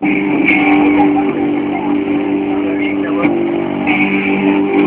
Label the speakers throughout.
Speaker 1: Thank you.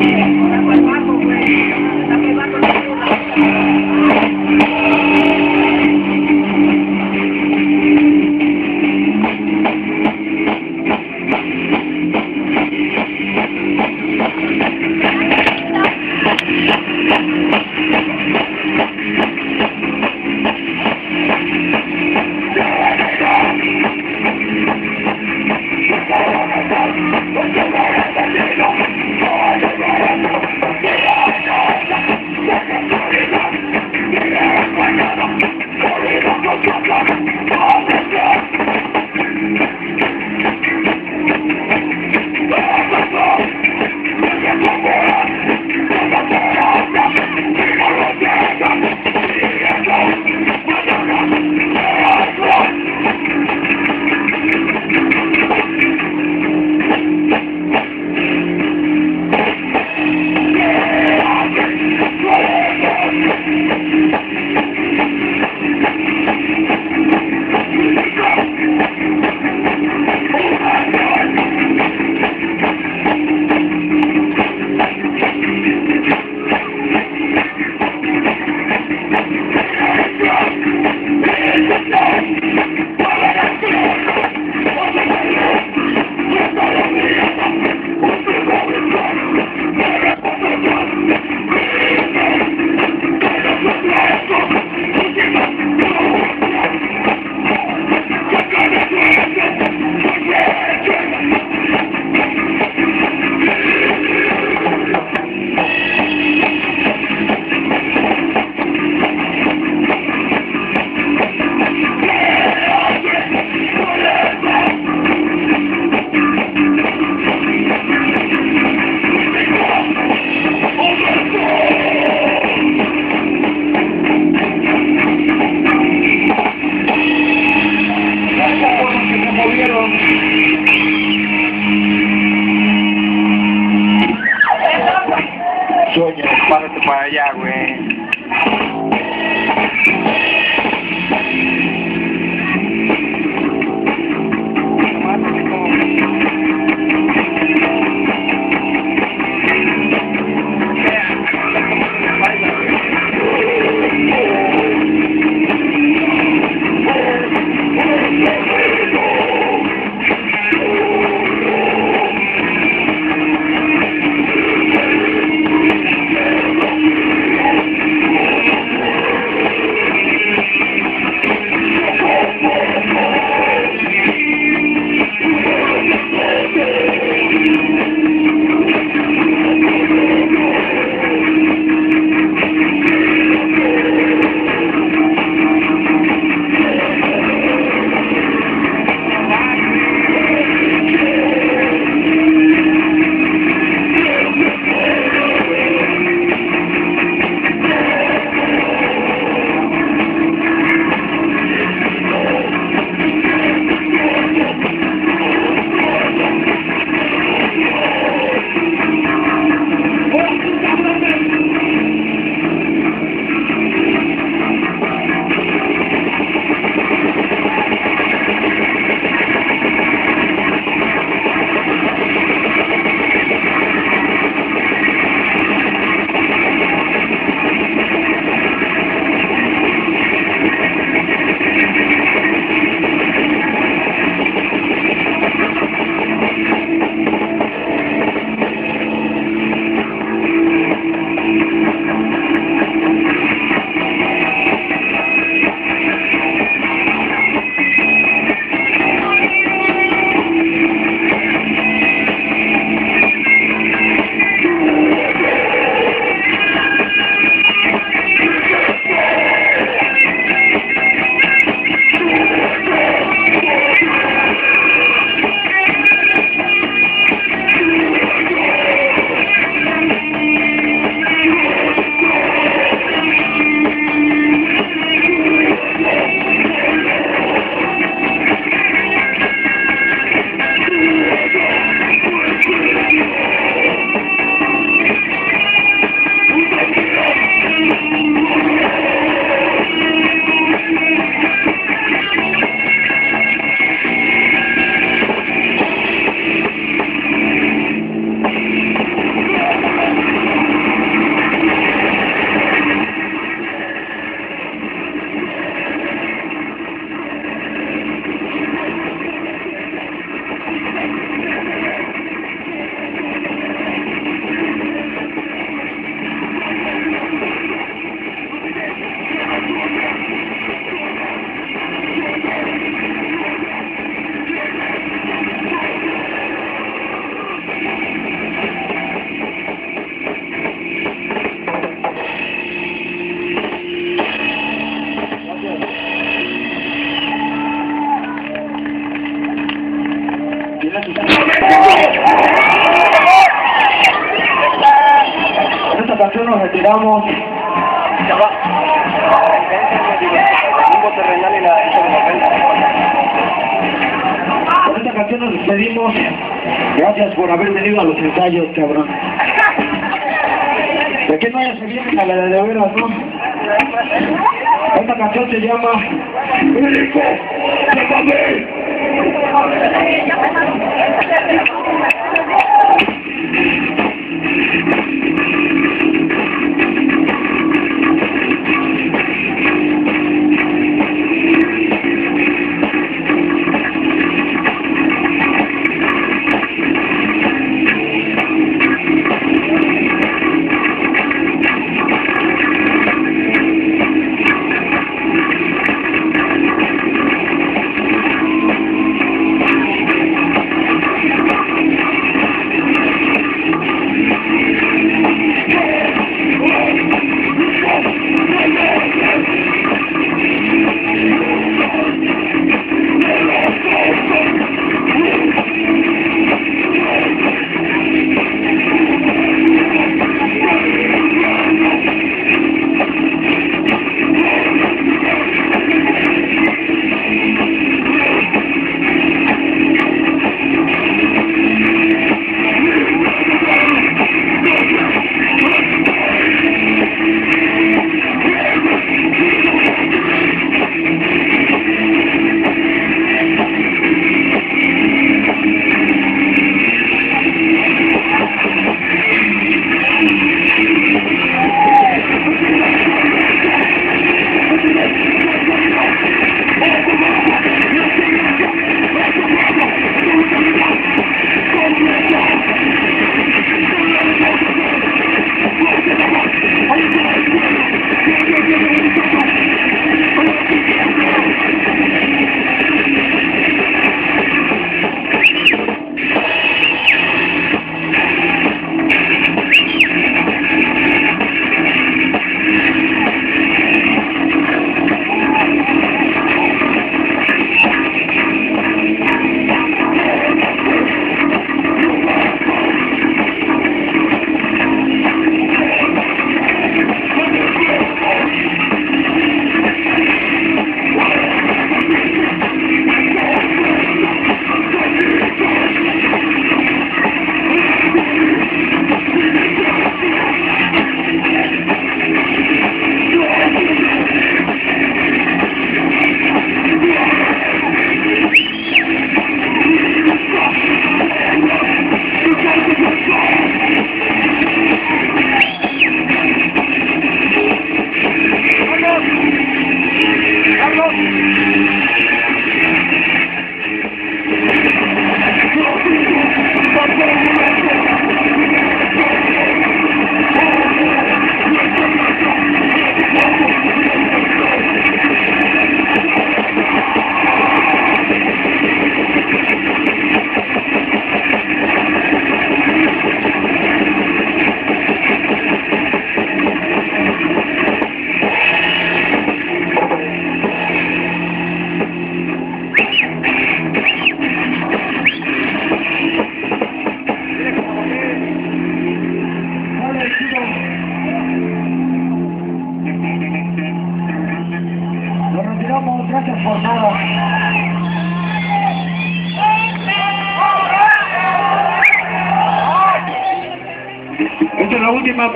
Speaker 1: Pásate para allá, güey.
Speaker 2: Thank you. Papel.
Speaker 1: Con esta canción nos despedimos. Gracias por haber venido a los ensayos, cabrón. De que no se vienen a la de veras, ¿no? Esta canción se llama Médico, llámame.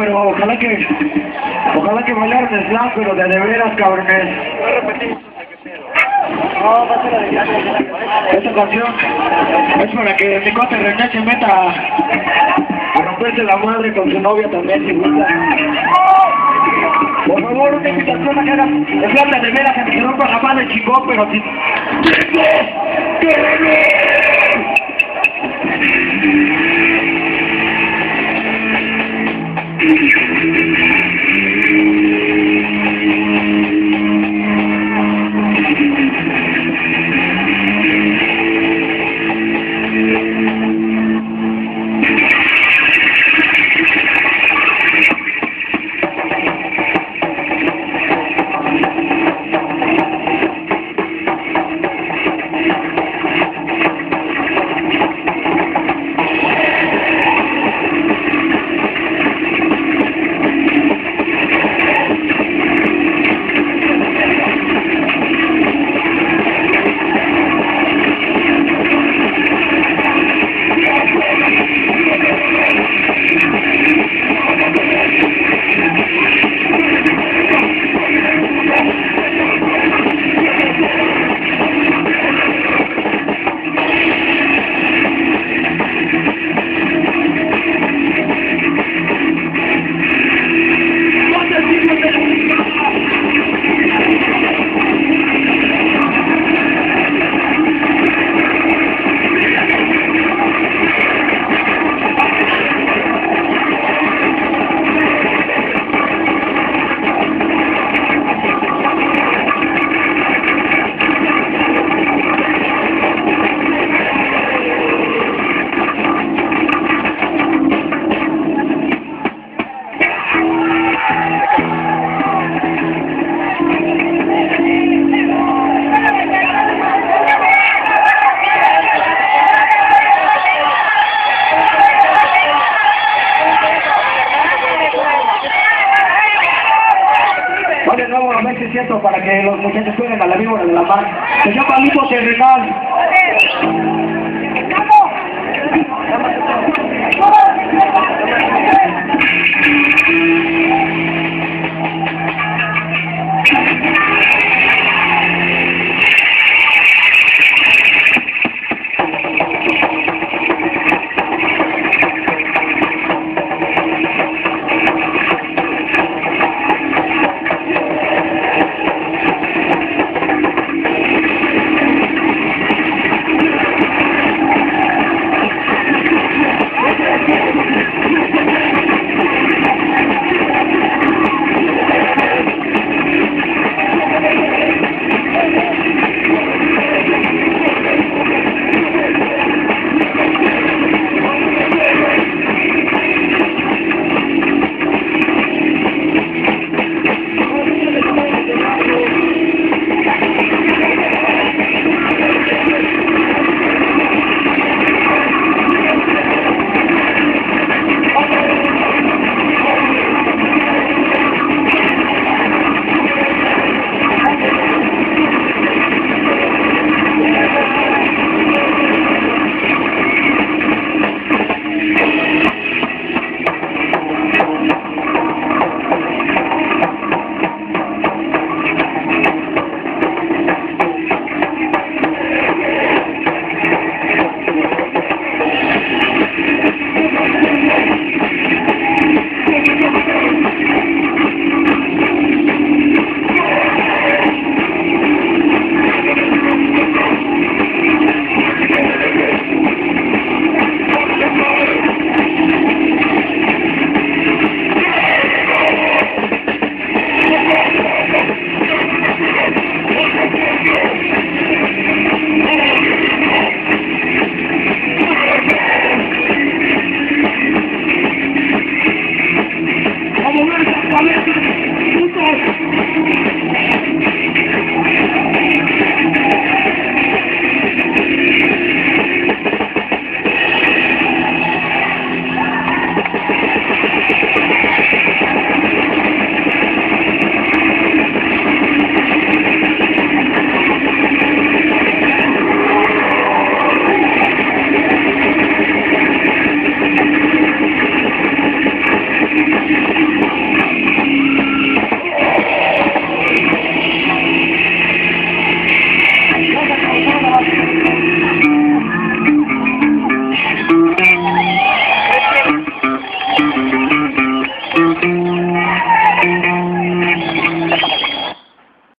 Speaker 1: Pero ojalá que ojalá que bailaran el slam, pero de de veras, cabrones.
Speaker 2: De.
Speaker 1: Esta canción es para que mi cuate René se meta a, a romperse la madre con su novia también, si gusta. Por favor, una invitación a que haga slam de de veras, que se rompa la madre chingón, pero si...